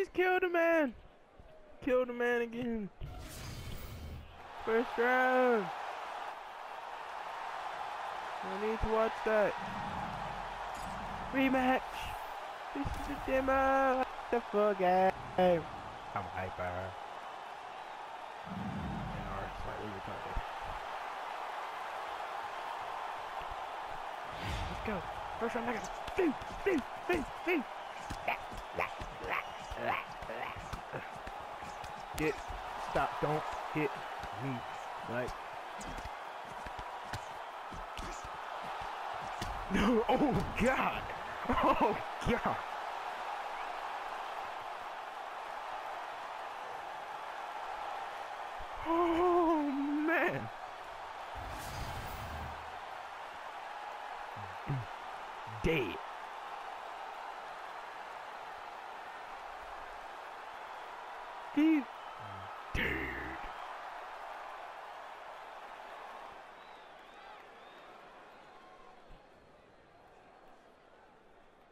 just killed a man. Killed a man again. First round. I need to watch that. Rematch. This is a demo. The full game. I'm hyper. And are slightly retarded. Let's go. First round, niggas. Foo, foo, foo, foo. Get, stop, don't hit me. Like, no, oh God, oh God. Oh man. Dead. He's dead.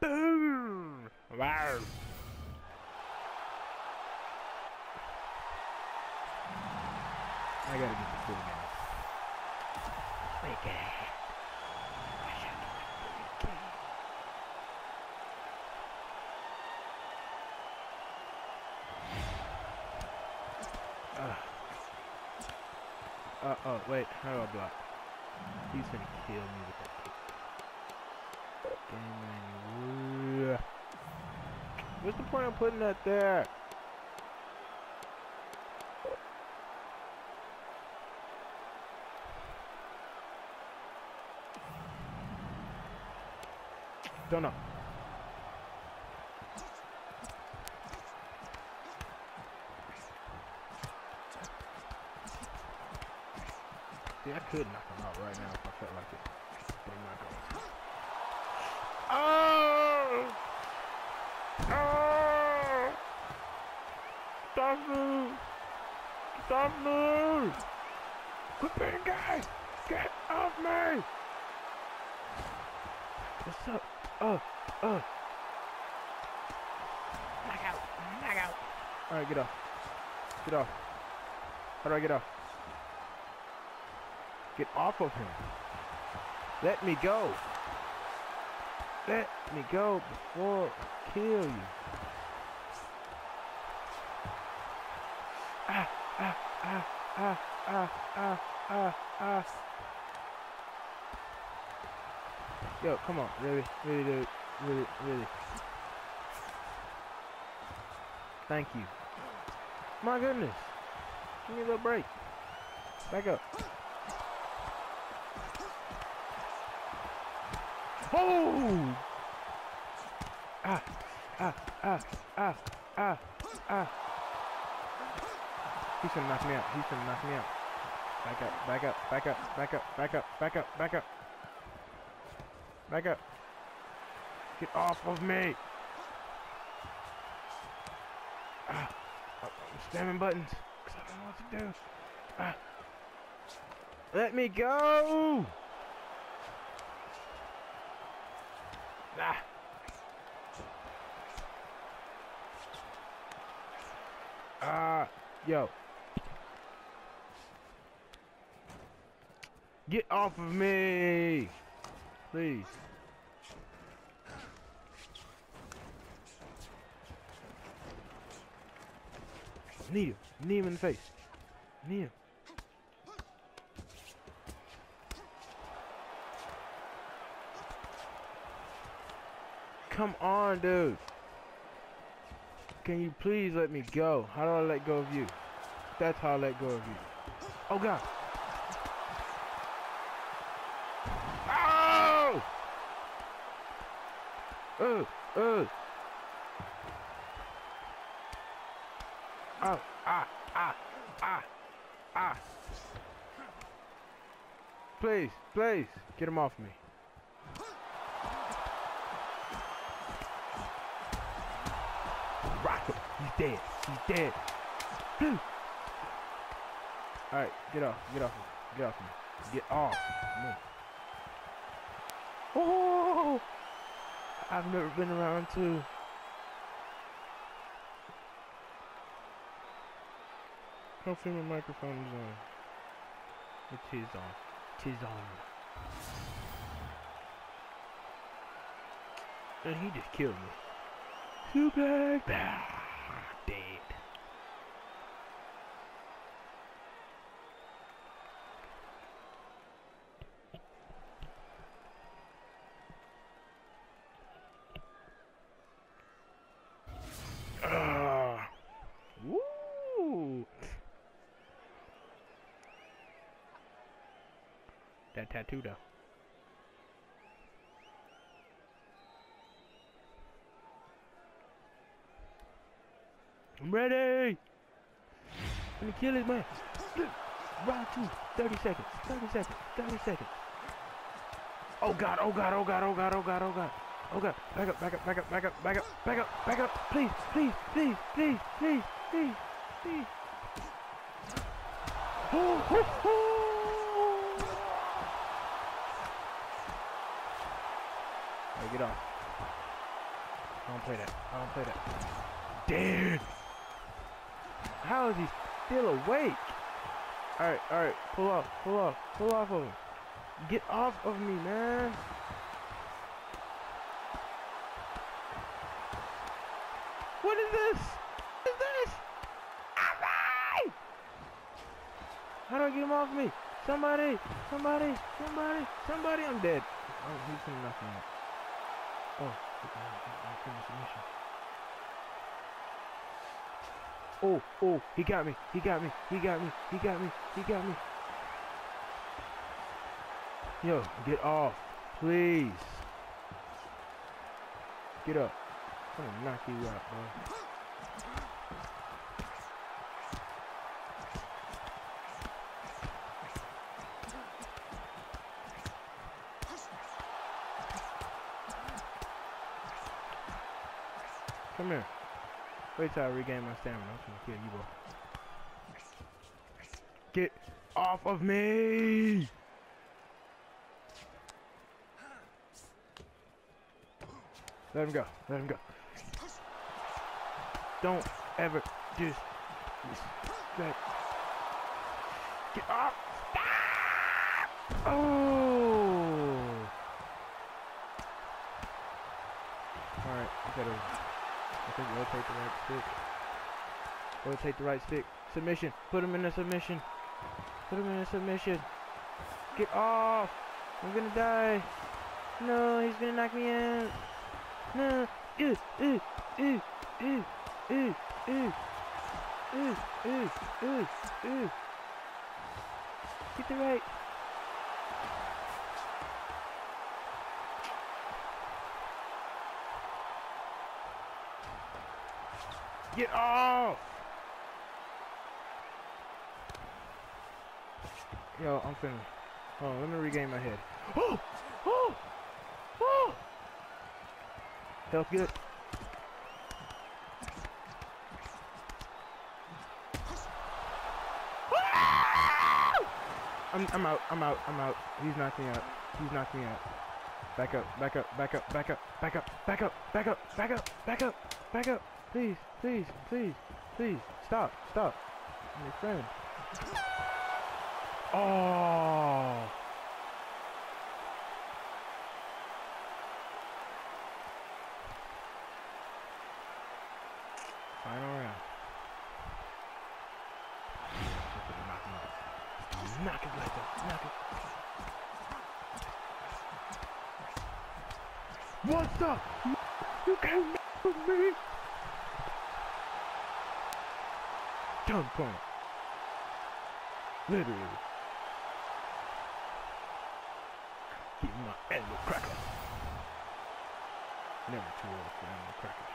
Boom! Wow. I gotta get the full game. Wicked. Uh, oh, wait, how do I block? He's gonna kill me with that kick. Game. What's the point of putting that there? Don't know. See, I could knock him out right now if I felt like it. But I'm not going to. Oh! Oh! Stop me! Stop me! Quit being gay! Get off me! What's up? Uh, uh. Knock out! Knock out! Alright, get off. Get off. How do I get off? Get off of him. Let me go. Let me go before I kill you. Ah, ah, ah, ah, ah, ah, ah, ah. Yo, come on. Really, really, really, really, really. Thank you. My goodness. Give me a little break. Back up. Oh! Ah, ah, ah, ah, ah, ah. He's gonna knock me out. He's gonna knock me out. Back up, back up, back up, back up, back up, back up, back up. Back up. Get off of me. Ah, I'm spamming buttons because I don't know what to do. Ah. Let me go! Ah. Ah, yo. Get off of me! Please. Knee him. Knee him in the face. Knee him. Come on, dude. Can you please let me go? How do I let go of you? That's how I let go of you. Oh, God. Oh! Oh, oh. Oh, ah, ah, ah, ah. Please, please, get him off me. He's dead. He's dead. Alright, get off. Get off. Get off me. Get off. me. Oh! I've never been around two. Hopefully my microphone is on. It is on. It is on. And he just killed me. Super dead. Ah. Woo! That tattoo though. I'm ready! Let me kill his man. Round two. 30 seconds. 30 seconds. 30 seconds. Oh god, oh god, oh god, oh god, oh god, oh god. Oh god. Back up, back up, back up, back up, back up, back up, back up. Please, please, please, please, please, please, please. Oh, oh, oh. Alright, get off. I don't play that. I don't play that. Damn! How is he still awake? Alright, alright, pull off, pull off, pull off of him. Get off of me, man. What is this? What is this? Alright! How do I get him off me? Somebody, somebody, somebody, somebody, I'm dead. Oh, he's out. Oh. Oh, oh, he got me, he got me, he got me, he got me, he got me. Yo, get off, please. Get up. I'm gonna knock you out, bro. Come here. Wait till I regain my stamina. I'm gonna kill you, bro. Get off of me! Let him go. Let him go. Don't ever just. Get off! Stop! Oh! Alright, I gotta think they'll take the right stick. They'll take the right stick. Submission. Put him in a submission. Put him in a submission. Get off. I'm gonna die. No, he's gonna knock me out. No. Ew, ew, ew, ew, ew, ew. Ew, ew, ew, ew. Get the right. Get off! Yo, I'm finna. Hold on, let me regain my head. Oh! Oh! Oh! Health good. I'm, I'm out, I'm out, I'm out. He's knocking out. He's knocking out. Back up, back up, back up, back up, back up, back up, back up, back up, back up, back up. Please, please, please, please. Stop, stop. I'm your friend. Oh! Final round. Knock him out. Knock it like that. Knock it. What's up? You can't with me. Tongue point. Literally. Give my animal cracker. Never too old for animal crackers.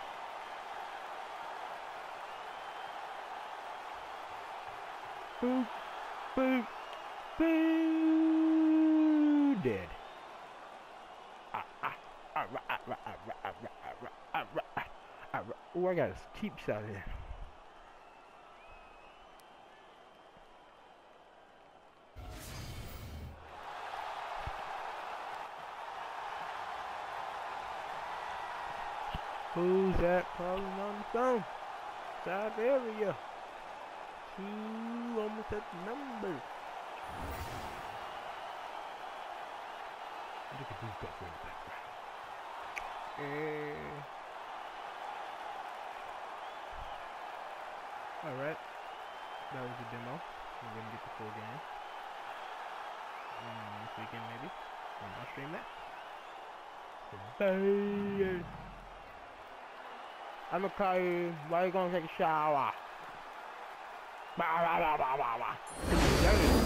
Boo, boo, boo, dead. Ah, ah, ah, rah, ah, rah, ah, rah, ah, rah, ah, rah, ah, rah, ah, ah, rah. Oh, I got a cheap shot here. Who's that calling on the phone? Siberia. Two almost at the number. Look at these guys in the background. Eh. Alright. That was a demo. We're gonna get the full game. Mm, this weekend maybe. And I'll stream that. Bye. I'm gonna call you. Why you gonna take a shower? Bah, bah, bah, bah, bah, bah.